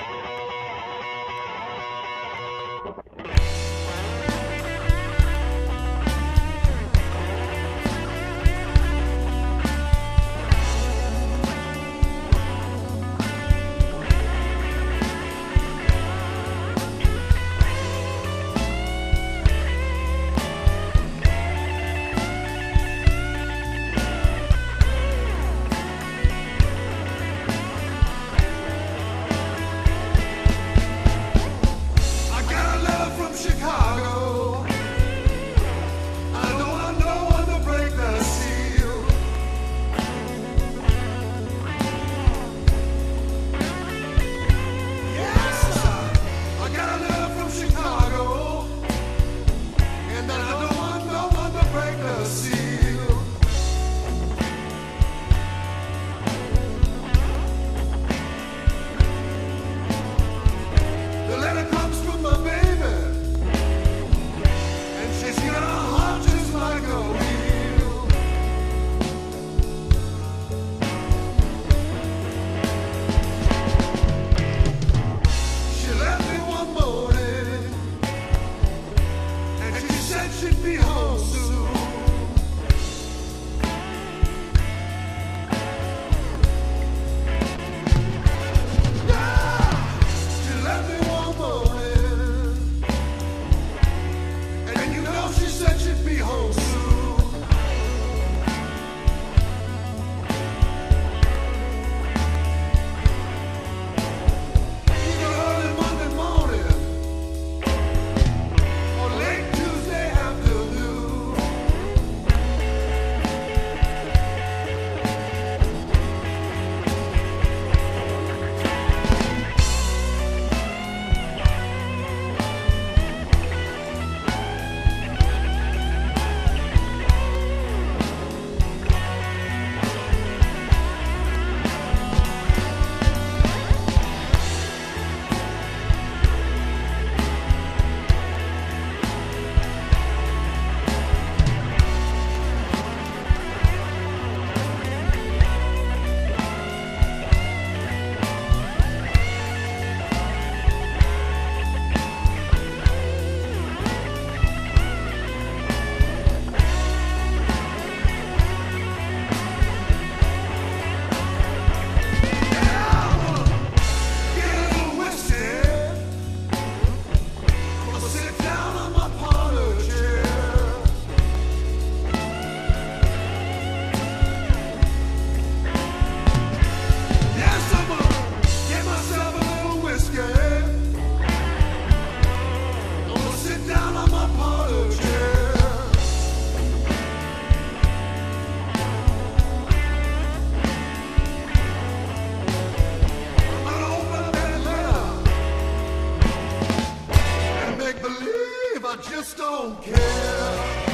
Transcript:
Oh, I just don't care.